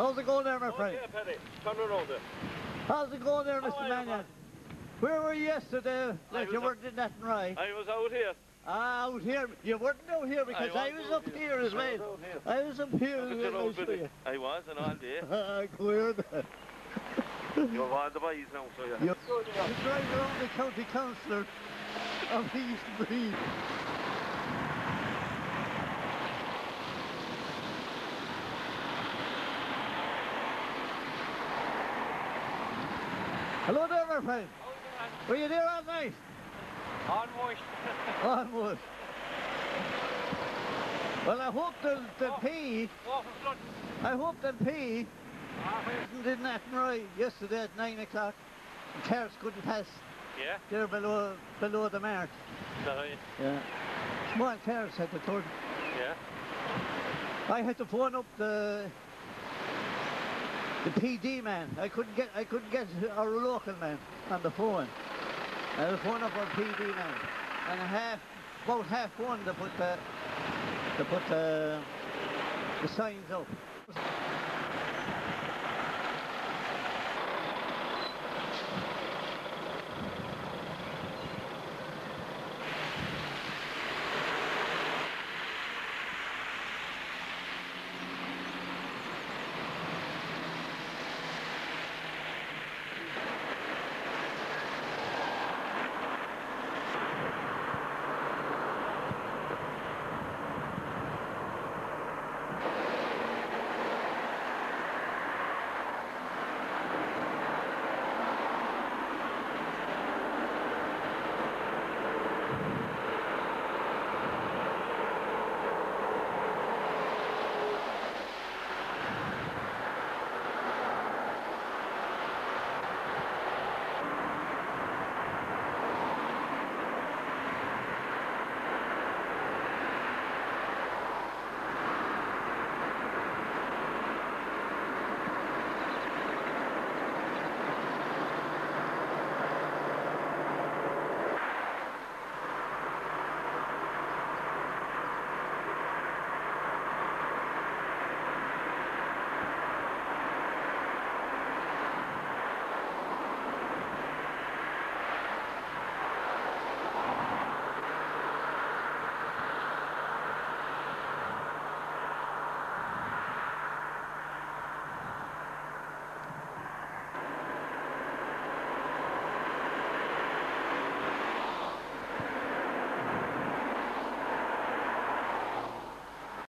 How's it going there, my friend? Okay, Paddy. Turn around there. How's it going there, Mr. Mannion? Where were you yesterday? I was you weren't in that right. I was out here. Ah, out here. You weren't out here because I, was was up here. here as I well. I was up here as well. I'll road, show Billy. I was and all day. Ah, clear that. You're one of the boys now, so yeah. You you drive around the county councillor of East Breed. Hello there, my friend. Were you there all night? Almost. Almost. Well, I hope the, the P, Awful flood. I hope the P wasn't in that right yesterday at 9 o'clock. The cars couldn't pass Yeah. there below, below the mark. Sorry. Yeah. Small cars had to turn. Yeah. I had to phone up the the PD man. I couldn't get I couldn't get our local man on the phone. I was phone up our PD man. And half about half one to put uh, the to put the the signs up.